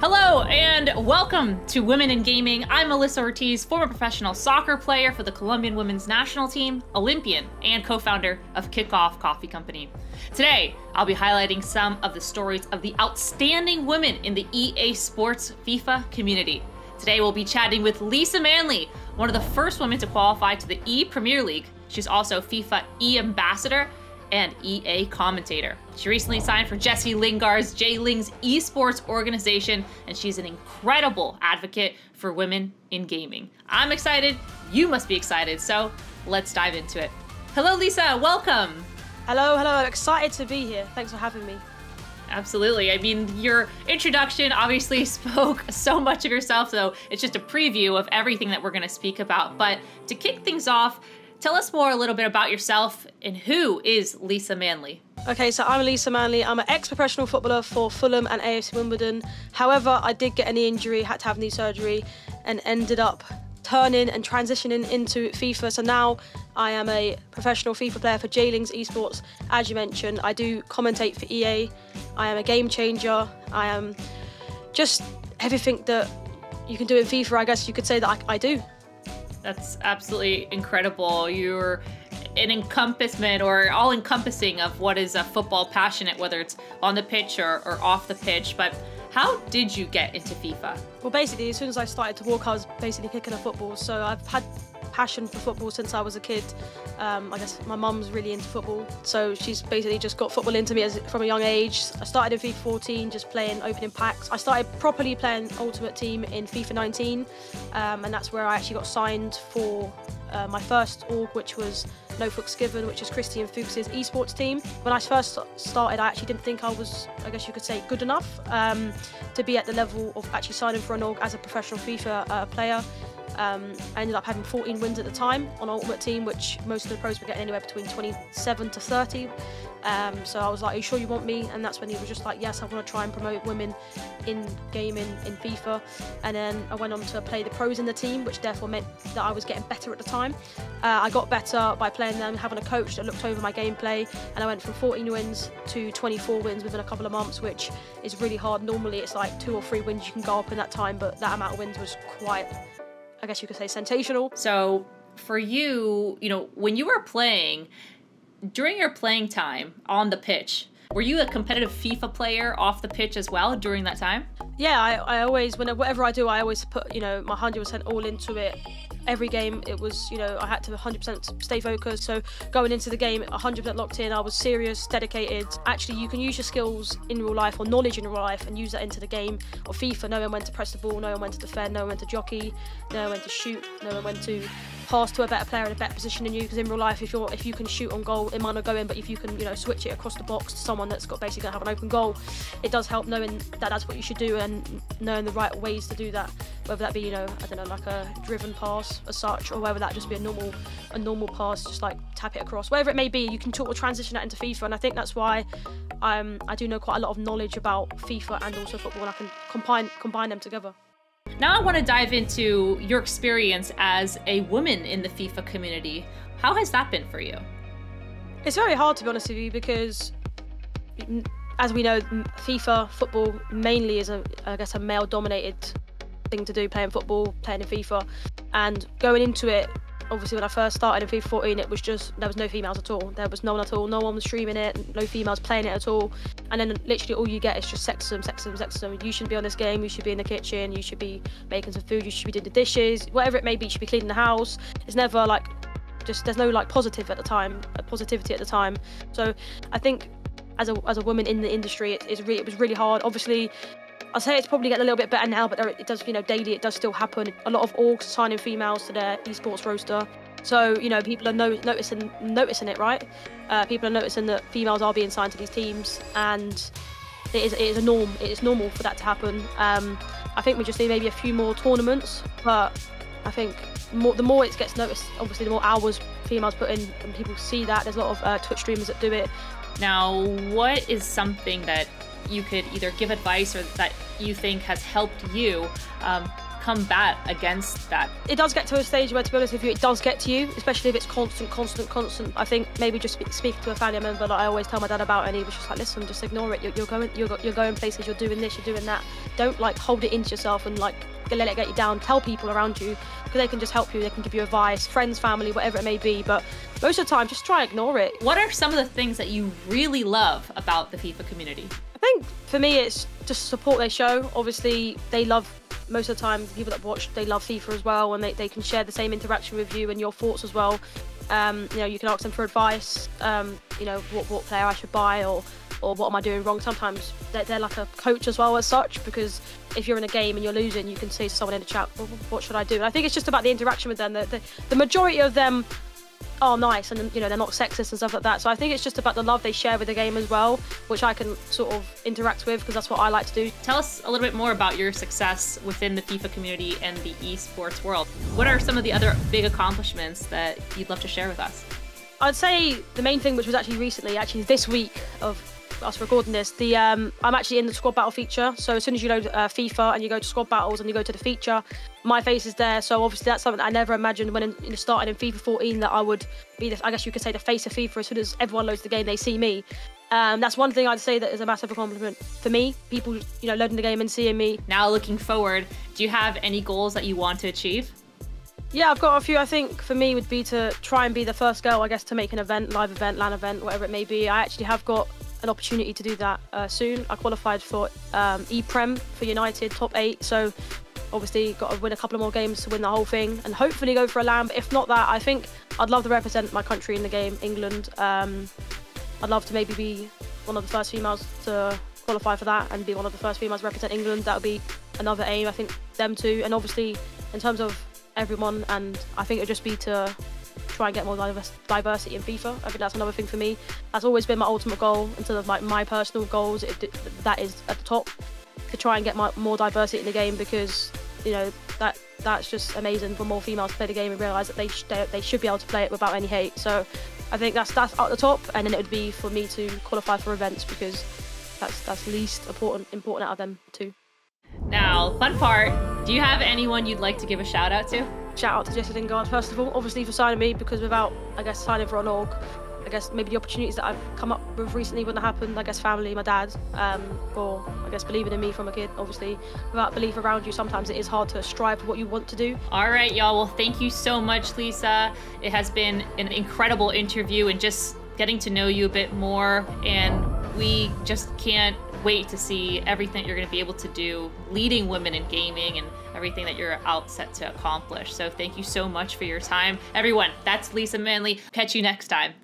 Hello and welcome to Women in Gaming. I'm Melissa Ortiz, former professional soccer player for the Colombian women's national team, Olympian, and co founder of Kickoff Coffee Company. Today, I'll be highlighting some of the stories of the outstanding women in the EA Sports FIFA community. Today, we'll be chatting with Lisa Manley, one of the first women to qualify to the E Premier League. She's also FIFA E Ambassador and EA commentator. She recently signed for Jesse Lingard's JLingz esports organization, and she's an incredible advocate for women in gaming. I'm excited, you must be excited, so let's dive into it. Hello, Lisa, welcome. Hello, hello, I'm excited to be here. Thanks for having me. Absolutely. I mean, your introduction obviously spoke so much of yourself, so it's just a preview of everything that we're going to speak about. But to kick things off, Tell us more a little bit about yourself and who is Lisa Manley? Okay, so I'm Lisa Manley. I'm an ex-professional footballer for Fulham and AFC Wimbledon. However, I did get a knee injury, had to have knee surgery, and ended up turning and transitioning into FIFA. So now I am a professional FIFA player for JLingz Esports. As you mentioned, I do commentate for EA. I am a game changer. I am just everything that you can do in FIFA. I guess you could say that I, I do. That's absolutely incredible. You're an encompassment or all encompassing of what is a football passionate, whether it's on the pitch or, or off the pitch. But how did you get into FIFA? Well, basically, as soon as I started to walk, I was basically kicking a football. So I've had passion for football since I was a kid. Um, I guess my mum's really into football, so she's basically just got football into me as, from a young age. I started in FIFA 14, just playing opening packs. I started properly playing Ultimate Team in FIFA 19, um, and that's where I actually got signed for uh, my first org, which was No Fuchs Given, which is Christian Fuchs's esports team. When I first started, I actually didn't think I was, I guess you could say, good enough um, to be at the level of actually signing for an org as a professional FIFA uh, player. Um, I ended up having 14 wins at the time on Ultimate Team, which most of the pros were getting anywhere between 27 to 30. Um, so I was like, "Are you sure you want me?" And that's when he was just like, "Yes, I want to try and promote women in gaming in FIFA." And then I went on to play the pros in the team, which therefore meant that I was getting better at the time. Uh, I got better by playing them, having a coach that looked over my gameplay, and I went from 14 wins to 24 wins within a couple of months, which is really hard. Normally, it's like two or three wins you can go up in that time, but that amount of wins was quite I guess you could say sensational. So for you, you know, when you were playing, during your playing time on the pitch, were you a competitive FIFA player off the pitch as well during that time? Yeah, I, I always, whenever whatever I do, I always put, you know, my 100% all into it every game it was you know I had to 100% stay focused. So going into the game 100% locked in I was serious dedicated. Actually you can use your skills in real life or knowledge in real life and use that into the game. Of FIFA knowing when to press the ball knowing when to defend knowing when to jockey knowing when to shoot knowing when to pass to a better player in a better position than you because in real life if you're if you can shoot on goal it might not go in but if you can you know switch it across the box to someone that's got basically to have an open goal it does help knowing that that's what you should do and knowing the right ways to do that whether that be you know I don't know like a driven pass as such or whether that just be a normal a normal pass just like tap it across whatever it may be you can talk or transition that into FIFA and I think that's why um, I do know quite a lot of knowledge about FIFA and also football and I can combine combine them together. Now I want to dive into your experience as a woman in the FIFA community. How has that been for you? It's very hard to be honest with you because as we know FIFA football mainly is a I guess a male dominated thing to do playing football, playing in FIFA and going into it obviously when I first started in FIFA 14 it was just there was no females at all. There was no one at all. No one was streaming it. No females playing it at all. And then literally all you get is just sexism sexism sexism. You shouldn't be on this game. You should be in the kitchen. You should be making some food. You should be doing the dishes. Whatever it may be you should be cleaning the house. It's never like just there's no like positive at the time uh, positivity at the time. So I think as a, as a woman in the industry it, it's it was really hard. Obviously I'll say it's probably getting a little bit better now, but there, it does, you know, daily it does still happen. A lot of orgs signing females to their esports roster. So you know, people are no- noticing noticing it, right? Uh, people are noticing that females are being signed to these teams, and it is, it is a norm. It is normal for that to happen. Um, I think we just need maybe a few more tournaments, but I think more, the more it gets noticed, obviously, the more hours females put in, and people see that. There's a lot of uh, Twitch streamers that do it. Now, what is something that you could either give advice or that you think has helped you um, combat against that? It does get to a stage where, to be honest with you, it does get to you, especially if it's constant, constant, constant. I think maybe just speak, speaking to a family member that I always tell my dad about, and he was just like, "Listen, just ignore it. You're, you're going, you're, you're going places. You're doing this. You're doing that. Don't like hold it into yourself and like let it get you down. Tell people around you because they can just help you. They can give you advice, friends, family, whatever it may be. But most of the time, just try ignore it. What are some of the things that you really love about the FIFA community? I think for me, it's just support they show. Obviously, they love most of the time people that watch they love FIFA as well, and they, they can share the same interaction with you and your thoughts as well. Um, you know, you can ask them for advice. Um, you know, what, what player I should buy or or what am I doing wrong. Sometimes they're, they're, like a coach as well as such because if you're in a game and you're losing, you can say to someone in the chat, well, "What should I do?" And I think it's just about the interaction with them. The, the, the majority of them are nice and you know they're not sexist and stuff like that. So I think it's just about the love they share with the game as well, which I can sort of interact with because that's what I like to do. Tell us a little bit more about your success within the FIFA community and the esports world. What are some of the other big accomplishments that you'd love to share with us? I'd say the main thing, which was actually recently, actually this week of us recording this, the um, I'm actually in the squad battle feature. So as soon as you load uh, FIFA and you go to squad battles and you go to the feature, my face is there. So obviously that's something that I never imagined when in, starting in FIFA 14 that I would be, the, I guess you could say, the face of FIFA. As soon as everyone loads the game, they see me. Um, that's one thing I'd say that is a massive compliment for me. People, you know, loading the game and seeing me. Now looking forward, do you have any goals that you want to achieve? Yeah, I've got a few. I think for me would be to try and be the first girl, I guess, to make an event, live event, LAN event, whatever it may be. I actually have got an opportunity to do that uh, soon. I qualified for um, EPREM for United, top eight. So obviously got to win a couple of more games to win the whole thing and hopefully go for a LAN. But if not that, I think I'd love to represent my country in the game, England. Um, I'd love to maybe be one of the first females to qualify for that and be one of the first females to represent England. That would be another aim. I think them too. And obviously in terms of everyone, and I think it would just be to try and get more diversity in FIFA. I think that's another thing for me. That's always been my ultimate goal in terms of like my personal goals. It, that is at the top to try and get my, more diversity in the game because you know that that's just amazing for more females to play the game and realise that they, sh they, they should be able to play it without any hate. So I think that's that's at the top, and then it would be for me to qualify for events because that's that's least important important out of them too. Now, fun part. Do you have anyone you'd like to give a shout out to? Shout out to Jesse Lingard, first of all, obviously for signing me, because without, I guess, signing for an org, I guess maybe the opportunities that I've come up with recently wouldn't have happened. I guess family, my dad, um, or I guess believing in me from a kid. Obviously, without belief around you, sometimes it is hard to strive for what you want to do. All right, y'all. Well, thank you so much, Lisa. It has been an incredible interview and just getting to know you a bit more. And we just can't wait to see everything you're going to be able to do leading women in gaming and everything that you're out set to accomplish. So thank you so much for your time. Everyone, that's Lisa Manley. Catch you next time.